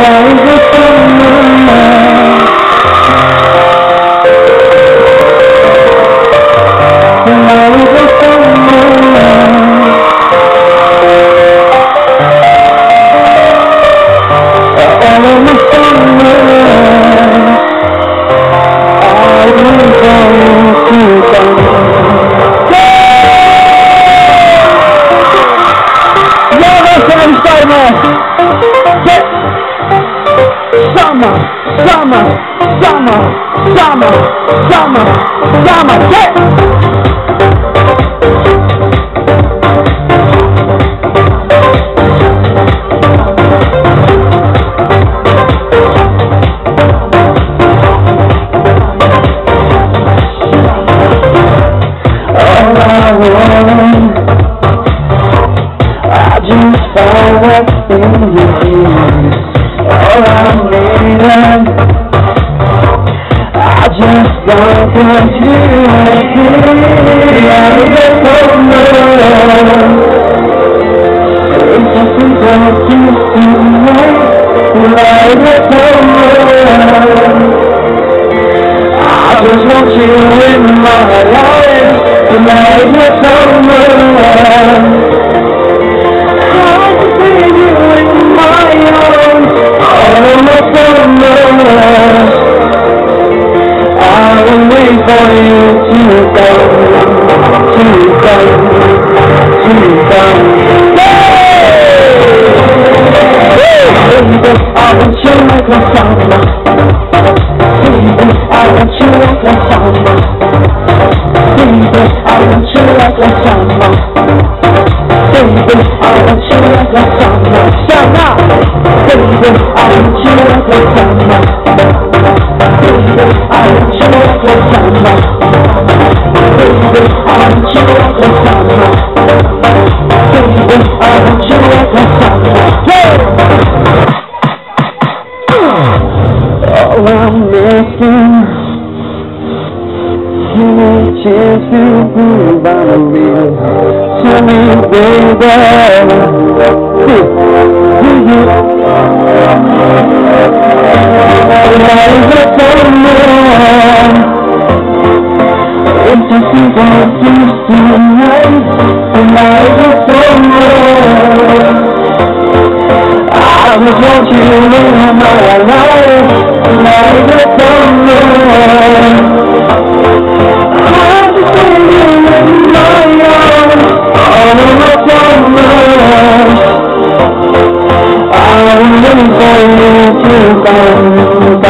like samma, samma, samma, samma, samma, yeah! Just what's in your ears. All I need, I just want what you. I get so Baby, I want you like a summer. I'm missing is a chance to prove I'm real. Tell me, baby, who you Why is so long? It just seems like you tonight. Why is it so long? I was want I'm waiting for you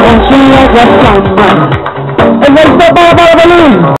like that. Baby, I want you like that. Sandra, Sandra, Sandra. I want you like that. Sandra, Sandra, Sandra. I want you like that. Sandra. And let's Baba Balloon.